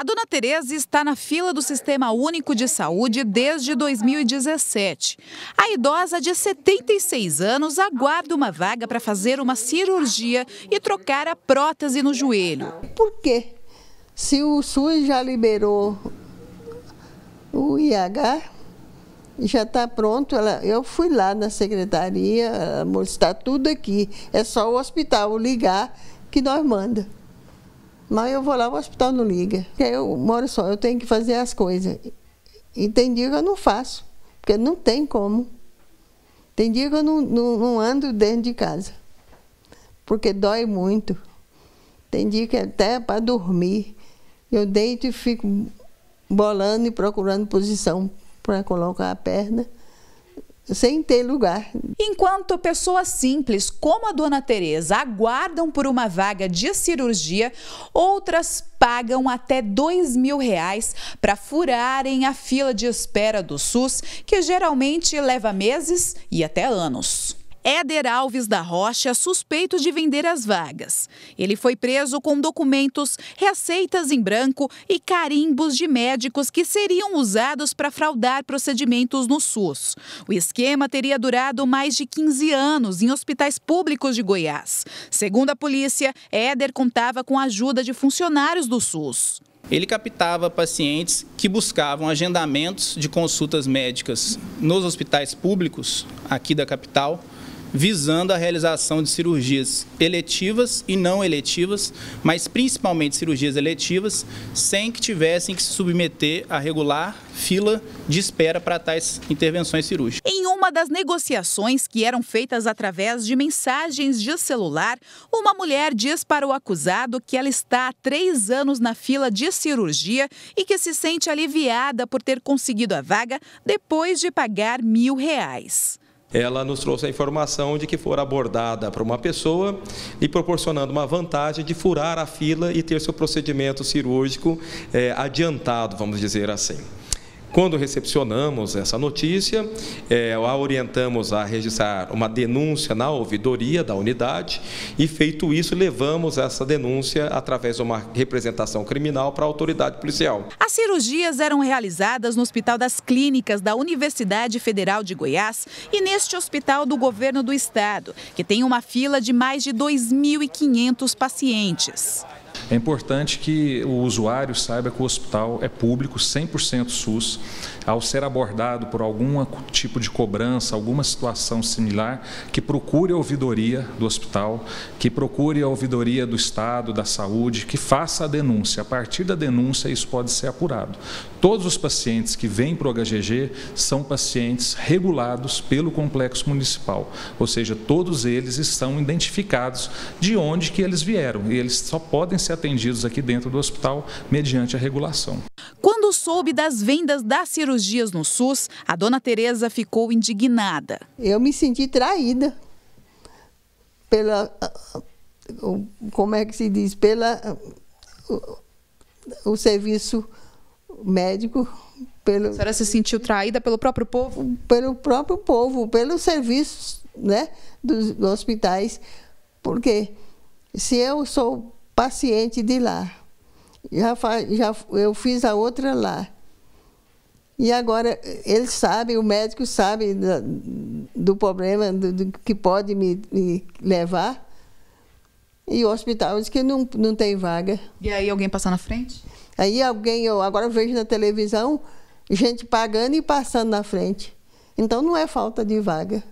A dona Tereza está na fila do Sistema Único de Saúde desde 2017. A idosa de 76 anos aguarda uma vaga para fazer uma cirurgia e trocar a prótese no joelho. Por quê? Se o SUS já liberou o IH, já está pronto. Ela, eu fui lá na secretaria, está tudo aqui. É só o hospital ligar que nós manda. Mas eu vou lá, o hospital não liga. Porque eu moro só, eu tenho que fazer as coisas. E tem dia que eu não faço, porque não tem como. Tem dia que eu não, não, não ando dentro de casa, porque dói muito. Tem dia que até para dormir, eu deito e fico bolando e procurando posição para colocar a perna sem ter lugar. Enquanto pessoas simples, como a dona Tereza, aguardam por uma vaga de cirurgia, outras pagam até dois mil reais para furarem a fila de espera do SUS, que geralmente leva meses e até anos. Éder Alves da Rocha, suspeito de vender as vagas. Ele foi preso com documentos, receitas em branco e carimbos de médicos que seriam usados para fraudar procedimentos no SUS. O esquema teria durado mais de 15 anos em hospitais públicos de Goiás. Segundo a polícia, Éder contava com a ajuda de funcionários do SUS. Ele captava pacientes que buscavam agendamentos de consultas médicas nos hospitais públicos aqui da capital visando a realização de cirurgias eletivas e não eletivas, mas principalmente cirurgias eletivas, sem que tivessem que se submeter a regular fila de espera para tais intervenções cirúrgicas. Em uma das negociações que eram feitas através de mensagens de celular, uma mulher diz para o acusado que ela está há três anos na fila de cirurgia e que se sente aliviada por ter conseguido a vaga depois de pagar mil reais ela nos trouxe a informação de que for abordada para uma pessoa e proporcionando uma vantagem de furar a fila e ter seu procedimento cirúrgico é, adiantado, vamos dizer assim. Quando recepcionamos essa notícia, é, a orientamos a registrar uma denúncia na ouvidoria da unidade e, feito isso, levamos essa denúncia através de uma representação criminal para a autoridade policial. As cirurgias eram realizadas no Hospital das Clínicas da Universidade Federal de Goiás e neste hospital do governo do estado, que tem uma fila de mais de 2.500 pacientes. É importante que o usuário saiba que o hospital é público, 100% SUS. Ao ser abordado por algum tipo de cobrança, alguma situação similar, que procure a ouvidoria do hospital, que procure a ouvidoria do Estado, da saúde, que faça a denúncia. A partir da denúncia, isso pode ser apurado. Todos os pacientes que vêm para o HGG são pacientes regulados pelo complexo municipal, ou seja, todos eles estão identificados de onde que eles vieram e eles só podem ser atendidos aqui dentro do hospital mediante a regulação. Quando soube das vendas das cirurgias no SUS, a dona Tereza ficou indignada. Eu me senti traída pela como é que se diz, pela o, o serviço médico. Pelo, a senhora se sentiu traída pelo próprio povo? Pelo próprio povo, pelos serviços né, dos, dos hospitais. Porque se eu sou paciente de lá. Já, já eu fiz a outra lá. E agora eles sabem, o médico sabe do, do problema do, do, que pode me, me, levar. E o hospital diz que não, não tem vaga. E aí alguém passa na frente? Aí alguém, eu agora vejo na televisão, gente pagando e passando na frente. Então não é falta de vaga.